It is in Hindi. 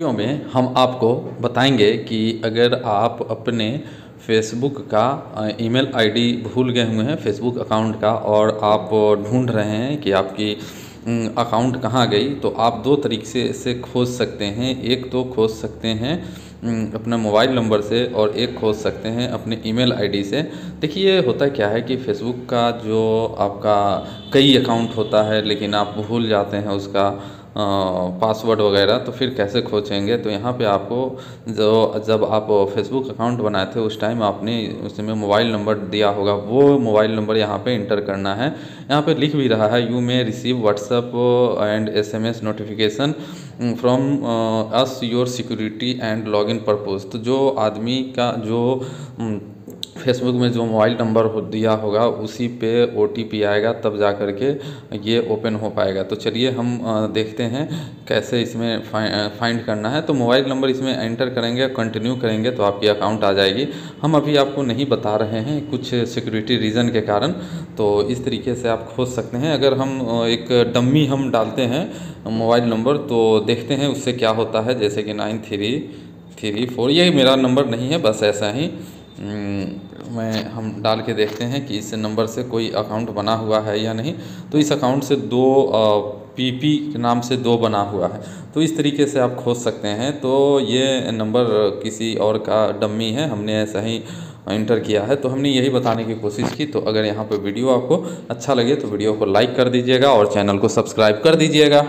वीडियो में हम आपको बताएँगे कि अगर आप अपने फेसबुक का ईमेल आईडी भूल गए हुए हैं फेसबुक अकाउंट का, और आप ढूंढ रहे हैं कि आपकी अकाउंट कहाँ गई तो आप दो तरीके से इसे खोज सकते हैं। एक तो खोज सकते हैं अपना मोबाइल नंबर से, और एक खोज सकते हैं अपने ईमेल आईडी से। देखिए होता क्या है कि फेसबुक का जो आपका कई अकाउंट होता है, लेकिन आप भूल जाते हैं उसका पासवर्ड वगैरह तो फिर कैसे खोजेंगे? तो यहाँ पे आपको जो, जब आप फेसबुक अकाउंट बनाए थे, उस टाइम आपने उसमें मोबाइल नंबर दिया होगा। वो मोबाइल नंबर यहाँ पे इंटर करना है। यहाँ पे लिख भी रहा है you may receive WhatsApp and SMS notification from us your security and login purpose तो जो आदमी का, जो फेसबुक में जो मोबाइल नंबर हो दिया होगा, उसी पे ओटीपी आएगा, तब जा कर के ये ओपन हो पाएगा। तो चलिए हम देखते हैं कैसे इसमें फाइंड करना है। तो मोबाइल नंबर इसमें एंटर करेंगे कंटिन्यू करेंगे तो आपकी अकाउंट आ जाएगी। हम अभी आपको नहीं बता रहे हैं कुछ सिक्योरिटी रीज़न के कारण तो इस तरीके से आप खोज सकते हैं। अगर हम एक डम्मी हम डालते हैं मोबाइल नंबर तो देखते हैं उससे क्या होता है। जैसे कि नाइन थ्री थ्री फोर ये मेरा नंबर नहीं है, बस ऐसा ही। में, हम डाल के देखते हैं कि इस नंबर से कोई अकाउंट बना हुआ है या नहीं। तो इस अकाउंट से दो पीपी के नाम से दो बना हुआ है। तो इस तरीके से आप खोज सकते हैं। तो ये नंबर किसी और का डम्मी है। हमने ऐसा ही इंटर किया है। तो हमने यही बताने की कोशिश की। तो अगर यहाँ पर वीडियो आपको अच्छा लगे तो वीडियो को लाइक कर दीजिएगा और चैनल को सब्सक्राइब कर दीजिएगा।